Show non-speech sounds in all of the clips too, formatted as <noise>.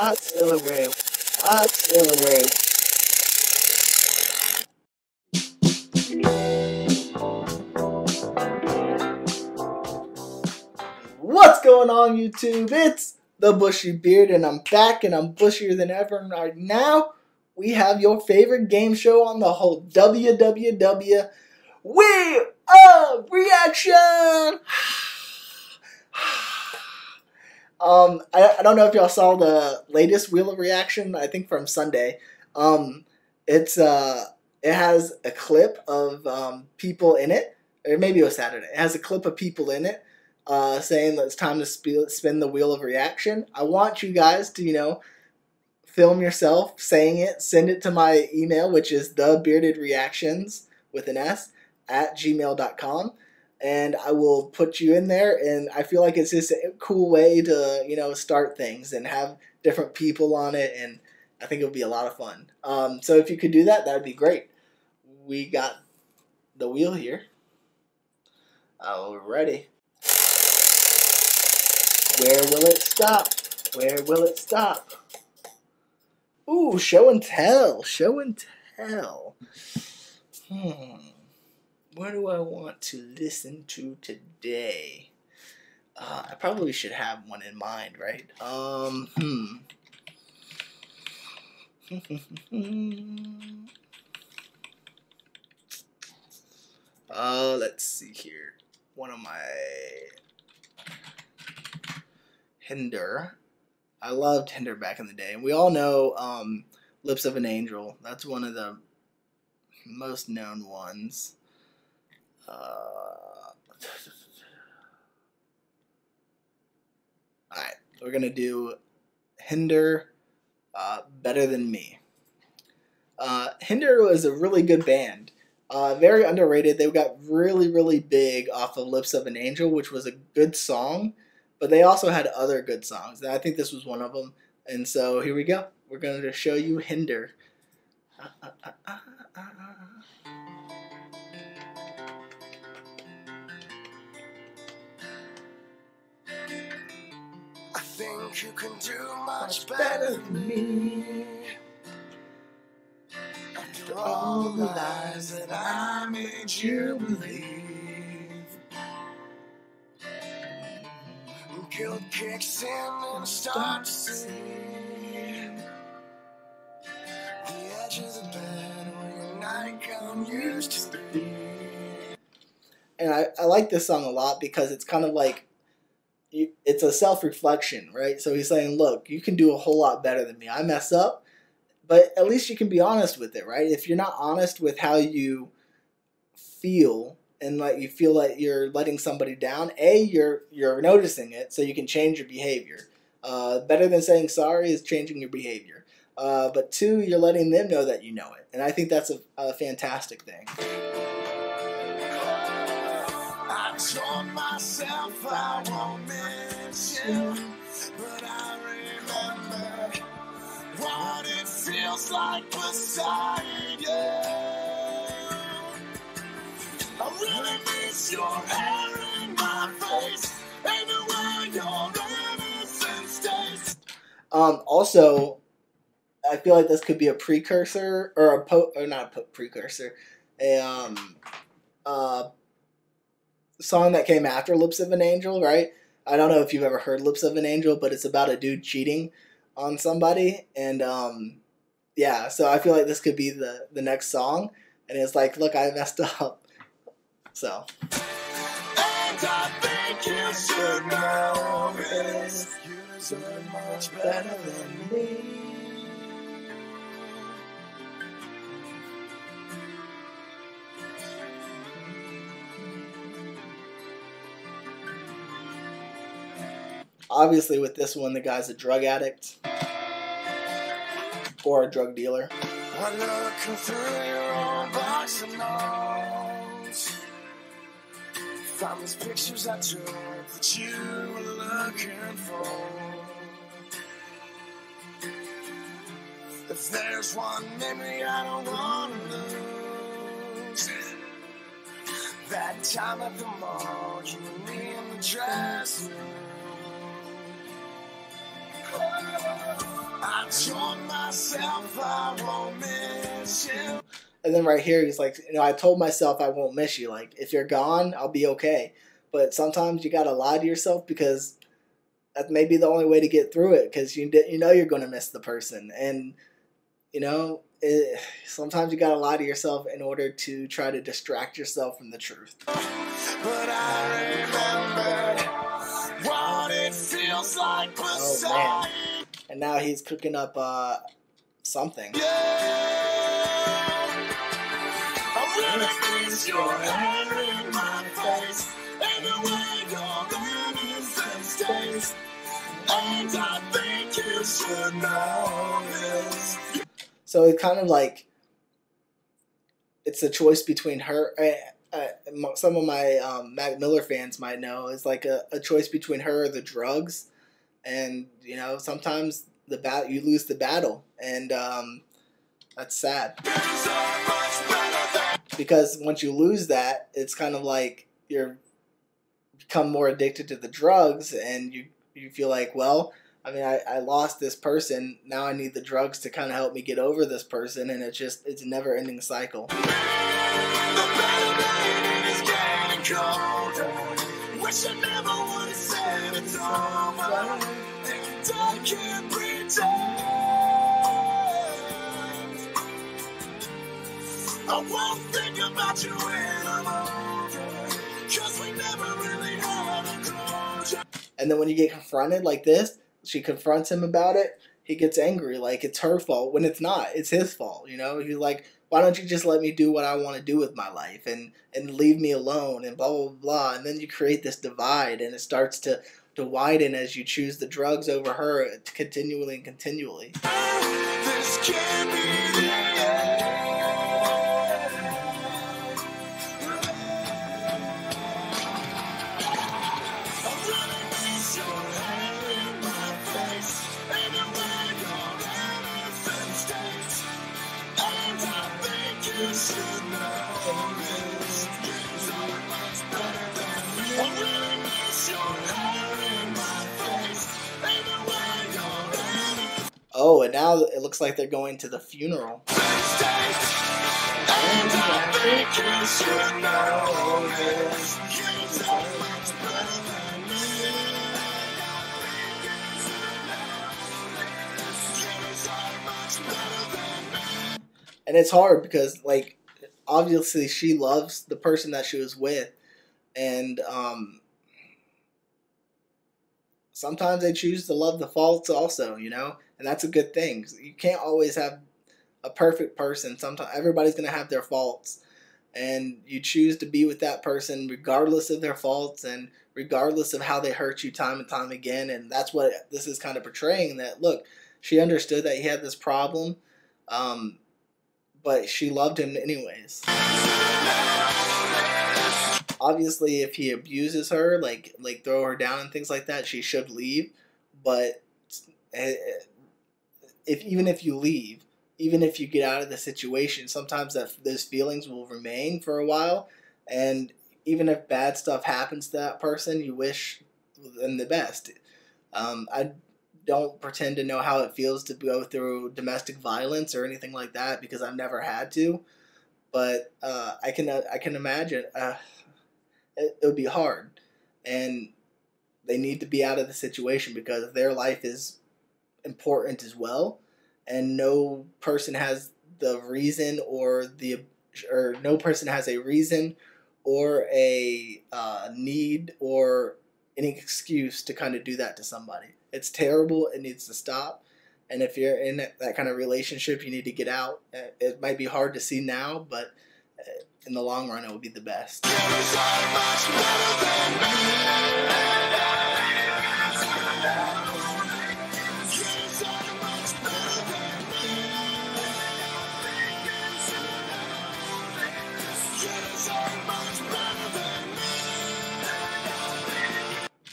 Auxiliary. Auxiliary. What's going on, YouTube? It's the Bushy Beard, and I'm back, and I'm bushier than ever. And right now, we have your favorite game show on the whole WWW Wheel of Reaction. <sighs> <sighs> <sighs> um, I, I don't know if y'all saw the latest Wheel of Reaction. I think from Sunday. Um, it's uh, it has a clip of um, people in it, or maybe it was Saturday. It has a clip of people in it uh, saying that it's time to sp- spin the wheel of reaction. I want you guys to, you know, film yourself saying it, send it to my email, which is the bearded reactions with an S at gmail.com. And I will put you in there. And I feel like it's just a cool way to, you know, start things and have different people on it. And I think it'll be a lot of fun. Um, so if you could do that, that would be great. We got the wheel here. Alrighty. Where will it stop? Where will it stop? Ooh, show and tell. Show and tell. Hmm. What do I want to listen to today? Uh, I probably should have one in mind, right? Um, hmm. <laughs> uh, let's see here. One of my Hinder. I loved Hinder back in the day. And we all know um, Lips of an Angel. That's one of the most known ones. Uh, Alright, we're going to do Hinder uh, Better Than Me. Uh, Hinder was a really good band. Uh, very underrated. They got really, really big off of Lips of an Angel, which was a good song but they also had other good songs, and I think this was one of them. And so here we go. We're going to show you Hinder. Uh, uh, think you can do much better than me. After all the lies that I made you believe. guilt kicks in and I start to see the edge of the bed where your nightgown used to be. And I, I like this song a lot because it's kind of like you, it's a self reflection, right? So he's saying, look, you can do a whole lot better than me. I mess up, but at least you can be honest with it, right? If you're not honest with how you feel and like you feel like you're letting somebody down, a you're you're noticing it, so you can change your behavior. Uh, better than saying sorry is changing your behavior. Uh, but two, you're letting them know that you know it, and I think that's a, a fantastic thing. Told myself I won't miss you, but I remember what it feels like beside you. I really miss your hair in my face and your innocence stays. Um, also, I feel like this could be a precursor or a po- or not a po- precursor, a um, uh, song that came after "Lips of an Angel." Right? I don't know if you've ever heard "Lips of an Angel," but it's about a dude cheating on somebody, and um, yeah. So I feel like this could be the the next song, and it's like, look, I messed <laughs> up. So. Obviously, with this one, the guy's a drug addict or a drug dealer. If there's one memory I don't want to lose, that time at the mall, you and me in the dressing room. And then right here, he's like, you know, I told myself I won't miss you. Like, if you're gone, I'll be okay. But sometimes you gotta lie to yourself because that may be the only way to get through it. Because you you know you're gonna miss the person, and you know it, sometimes you gotta lie to yourself in order to try to distract yourself from the truth. But I remember what it feels like Oh man! And now he's cooking up uh something. you. I really miss your hair in my face, and the way your innocence stays. And I think you should know this. So it's kind of like it's a choice between her. Uh, uh, some of my um, Mac Miller fans might know it's like a, a choice between her or the drugs, and you know sometimes the bat you lose the battle, and um, that's sad because once you lose that, it's kind of like you're become more addicted to the drugs, and you you feel like well. I mean, I, I lost this person. Now I need the drugs to kind of help me get over this person, and it's just it's a never ending cycle. Wish I never would have said it's over. And I can't pretend. I won't think about you when I'm older. Cause we never really had a closure. And then when you get confronted like this, she confronts him about it. He gets angry, like it's her fault when it's not. It's his fault. You know, he's like, "Why don't you just let me do what I want to do with my life and and leave me alone?" And blah blah blah. And then you create this divide, and it starts to to widen as you choose the drugs over her continually and continually. Oh, and now it looks like they're going to the funeral. And it's hard because like obviously she loves the person that she was with. And um sometimes they choose to love the faults also you know? And that's a good thing. You can't always have a perfect person. Sometimes everybody's to have their faults. And you choose to be with that person regardless of their faults and regardless of how they hurt you time and time again. And that's what this is kind of portraying that look she understood that he had this problem. Um, but she loved him anyways. Obviously, if he abuses her, like like throw her down and things like that, she should leave. But eh, if even if you leave, even if you get out of the situation, sometimes that those feelings will remain for a while. And even if bad stuff happens to that person, you wish them the best. Um, I don't pretend to know how it feels to go through domestic violence or anything like that because I've never had to. But uh, I can uh, I can imagine uh, it, it would be hard, and they need to be out of the situation because their life is important as well, and no person has the reason or the or no person has a reason or a uh, need or any excuse to kind of do that to somebody. It's terrible. It needs to stop. And if you're in that, kind of relationship, you need to get out. Uh, It might be hard to see now, but uh, in the long run, it will be the best.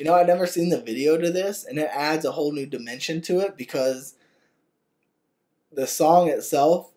You know, I've never seen the video to this, and it adds a whole new dimension to it because the song itself,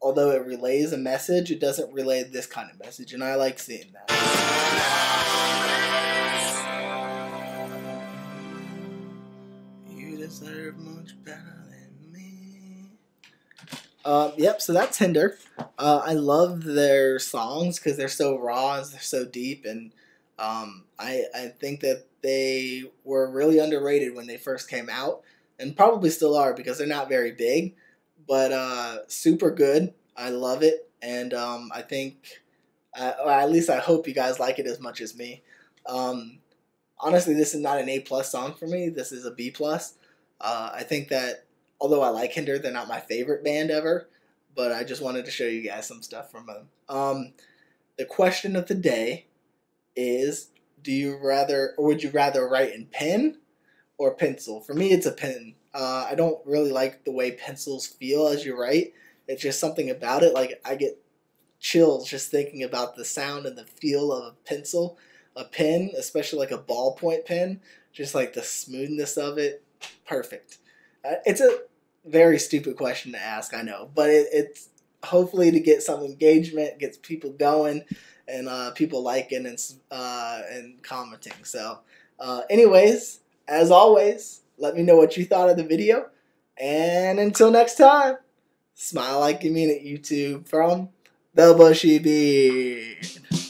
although it relays a message, it doesn't relay this kind of message, and I like seeing that. You deserve much better than me. Um, yep, so that's Hinder. Uh, I love their songs because they're so raw and they're so deep, and um, I I think that they were really underrated when they first came out, and probably still are because they're not very big, but uh, super good. I love it, and um, I think, uh, or at least I hope you guys like it as much as me. Um, honestly, this is not an A plus song for me. This is a B plus. Uh, I think that although I like Hinder, they're not my favorite band ever. But I just wanted to show you guys some stuff from them. Um, the question of the day is: Do you rather, or would you rather write in pen or pencil? For me, it's a pen. Uh, I don't really like the way pencils feel as you write. It's just something about it. Like I get chills just thinking about the sound and the feel of a pencil, a pen, especially like a ballpoint pen. Just like the smoothness of it, perfect. Uh, it's a very stupid question to ask, I know, but it, it's hopefully to get some engagement, gets people going, and uh, people liking and uh, and commenting. So, uh, anyways, as always, let me know what you thought of the video, and until next time, smile like you mean it, YouTube from the Bushy Beard.